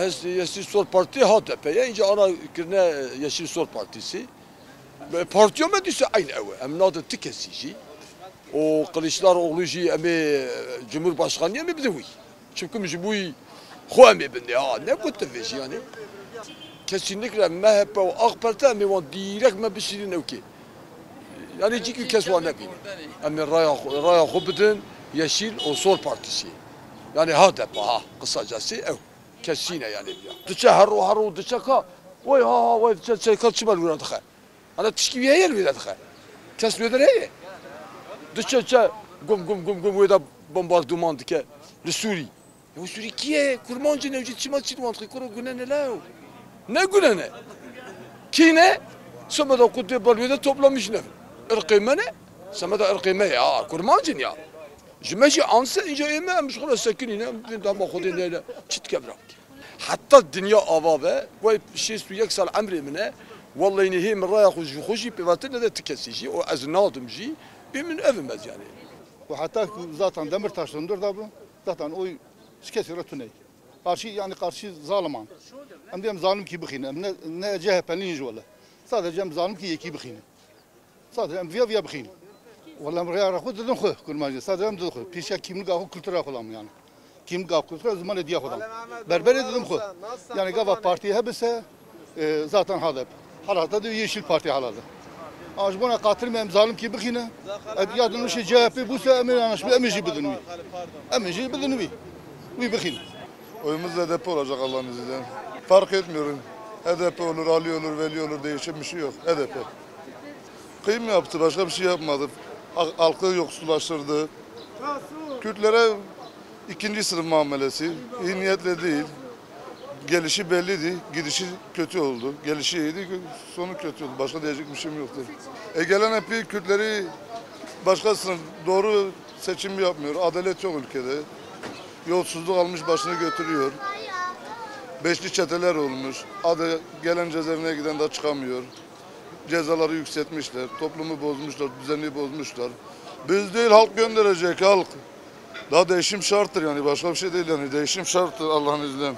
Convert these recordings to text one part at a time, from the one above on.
Ez Yeşil Sol Parti HDP'ye ince ana kirne Yeşil Sol Partisi. Ve Partiyo me dise aynı ev. Em nadı tikesici. O Kılıçdaroğlu jî em ê Cumhurbaşkanıya mı bizi Çünkü ji bu xwe em ê binde ha ne vê jî yani. Kesinlikle MHP ve AK Parti em ê wan direkt me bişîrin ew kê. Yani cîkî kes wan nebîne. Em ê raya raya xwe bidin Yeşil o Sol Partisi. Yani HDP ha kısacası ev. Kesine yani. Dıça haru haru dıça ka. Vay ha ha vay dıça dıça ka çımal vira dıxa. Ana tişki bir yer vira dıxa. Kes vira ne? Dıça dıça gum gum gum gum vira bombardıman dike. Li Suri. Ya Suri kiye? Kurmancı nevci çımal çımal kuru güne ne la? Ne güne ne? Kine? Samada kutu balveda toplamış ne? Irkıme ne? Samada ırkıme ya. Kurmancın ya. جماجي عنصر إنجا إما مش خلاص ساكنين دا ما خدين لا تشت كبرك حتى الدنيا أبابا وي شي سو يكسر عمري منه والله إني هي من رايح خوشي خوشي بيباتنا دا تكسيجي وأز ناظم جي من أفمز يعني وحتى zaten Demirtaş'ındır da bu. Zaten o kesire tüney. Karşı yani karşı zaliman. Hem diyem zalim ki bıkhine. Hem ne, ne CHP'nin inci valla. Sadece hem zalim ki yeki bıkhine. Sadece hem viya viya bıkhine. Valla buraya rakı dedim khu kurmacı. Sadece hem dedim khu. Pişe kimlik ahı kültür akılam yani. Kimlik ahı kültür zaman ediye kudam. Berberi dedim khu. Yani gava partiye hepsi e, zaten hadep. Halada da Yeşil Parti haladı. Ajbona katılım hem zalim ki bıkhine. Yadın şey CHP bu se emin anış bir emin jibidin vi. Emin jibidin vi. Bıkhine. Oyumuz HDP olacak Allah'ın izniyle. Fark etmiyor. HDP olur, Ali olur, Veli olur değişen bir şey yok. HDP. Kıyım yaptı, başka bir şey yapmadı. Halk- Halkı yoksullaştırdı. Kürtlere ikinci sınıf muamelesi. iyi niyetle değil. Gelişi belliydi, gidişi kötü oldu. Gelişi iyiydi, sonu kötü oldu. Başka diyecek bir şeyim yoktu. E gelen hep Kürtleri başka sınıf doğru seçim yapmıyor. Adalet yok ülkede. Yolsuzluk almış başını götürüyor. Beşli çeteler olmuş. Adı gelen cezaevine giden de çıkamıyor. Cezaları yükseltmişler. Toplumu bozmuşlar, düzeni bozmuşlar. Biz değil halk gönderecek halk. Daha değişim şarttır yani başka bir şey değil yani değişim şarttır Allah'ın izniyle.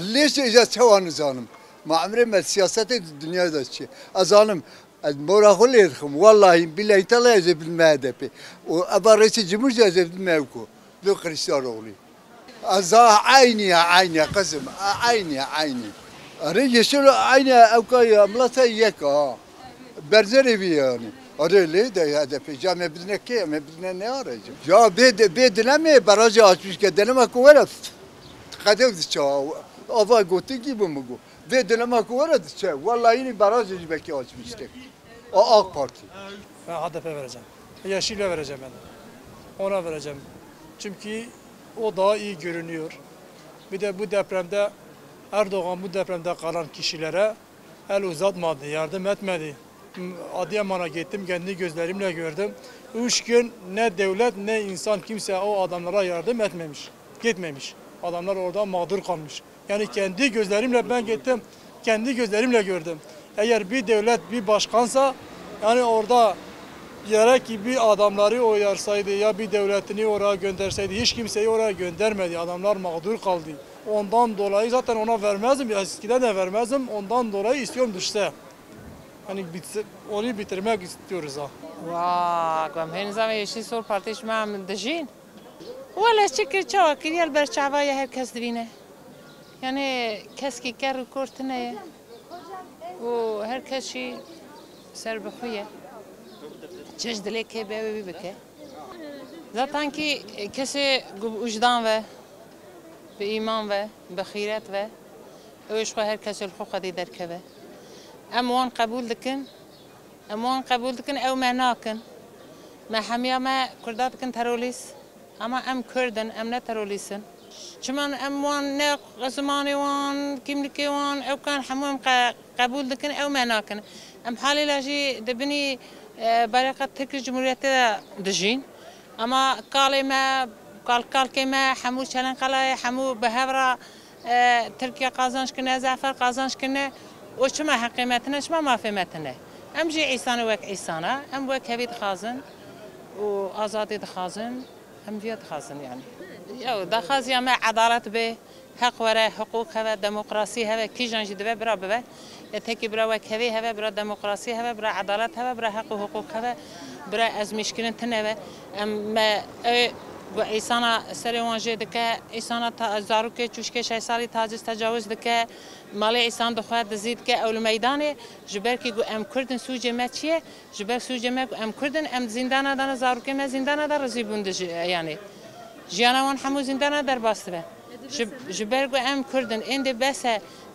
ليش اجى سوى نظام ما عمري ما السياسات الدنيا ذا الشيء اظالم المورا هو اللي يدخم والله بالله تعالى يجيب المهدفي وابا رئيس الجمهوريه يجيب الماوكو ذو كريستيانو أزا عيني عيني قسم عيني عيني ريجي شنو عيني او كاي ملاتا يكا برزري بي يعني Arayla da ya da peca me bilne ki me bilne ne arayacağım. Ya be be dileme barajı açmış ki dileme kuvvet. Kadev şey, diço ava goti gibi mi go. Be dileme kuvvet diço. Şey, vallahi yine barajı belki açmıştık. O AK Parti. Ben HDP vereceğim. Yeşil'e vereceğim ben. Ona vereceğim. Çünkü o daha iyi görünüyor. Bir de bu depremde Erdoğan bu depremde kalan kişilere el uzatmadı, yardım etmedi. M- Adıyaman'a gittim, kendi gözlerimle gördüm. Üç gün ne devlet ne insan kimse o adamlara yardım etmemiş, gitmemiş. Adamlar orada mağdur kalmış. Yani kendi gözlerimle ben gittim, kendi gözlerimle gördüm. Eğer bir devlet bir başkansa yani orada gerek ki bir adamları oyarsaydı ya bir devletini oraya gönderseydi hiç kimseyi oraya göndermedi. Adamlar mağdur kaldı. Ondan dolayı zaten ona vermezdim. Eskiden de vermezdim. Ondan dolayı istiyorum düşse. Hani bitse, onu bitirmek istiyoruz ha. واقوم هين زمان يشي صور بارتيش مع من دجين ولا شكر شو كريال برشعبايا هر كس دبينه يعني كس كي كارو كورتنا وهر كس شي سر بخويا چش دلي كي بي بكي zaten ki kesi ucdan ve به ایمان و به خیرت و اوش خو هر کس الحقوق دی درکوه اموان قبول دكن؟ اموان قبول دكن أو مناكن ما حميا ما كردات كن تروليس؟ أما أم كردن أم نتروليسن چمان أموان نه زمانی وان کیملیکی وان أو کان حموم قبول دکن أو ما ناکن أم حالی لاجی دبنی آه، برقة ترك الجمهورية دجين. أما قالي ما قال قال ما حمو شلن قال حمو بهبره آه، تركيا قازانش كنا زعفر قازانش كنا وشما حقيمتنا شما ما فيمتنا ام جي عيسانا وك عيسانا ام وك هبي دخازن وازادي دخازن ام في دخازن يعني يو دخاز يا ما عدالت به حق ورا حقوق هذا ديمقراطي هذا كي جنج دبا برا بابا يتكي برا وك هذا هذا برا ديمقراطي هذا برا عدالت هذا برا حق وحقوق هذا برا از مشكلة ام ما و ایسانا سری وانجه دکه ایسانا تا زاروکه چوشکه شای سالی تاجز تجاوز دکه. مالی ایسان دخواه دزید که اول میدانه. جبر که گو ام کردن سوجه ما چیه؟ جبر سوجه ما ام کردن ام زندانه دانه زاروکه ما زندانه در رزی بونده یعنی. جیانا وان همو زندانه در باسته جبر گو ام کردن اینده بس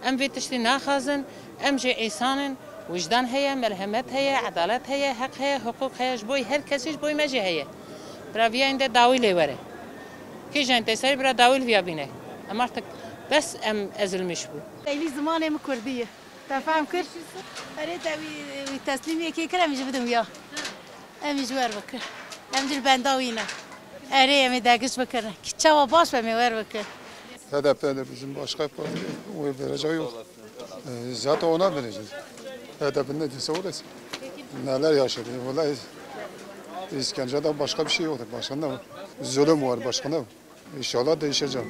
ام وی تشتی ناخازن ام جه ایسانن. وجدان هيا مرحمت هيا عدالت هيا حق هيا حقوق هيا جبوي هر کسیش بوی مجه هيا Bra via inde davil evere. Kijen teseri bra davil via bine. Am artık bes em ezilmiş bu. Teyli zaman em kurdiye. Tefaham kır. Ere tabi teslimiye kekir emici bidim ya. Emici ver bakır. Emcil ben davine. Ere emi dergiş bakır. Kitçava baş ve mi ver bakır. Hedeflerinde bizim başka bir oy vereceği yok. Ee, zaten ona vereceğiz. Hedefinde değilse orası. Neler yaşadı? Vallahi işkenceden başka bir şey yoktur. Başka ne var? Zulüm var. Başka ne? İnşallah değişecek.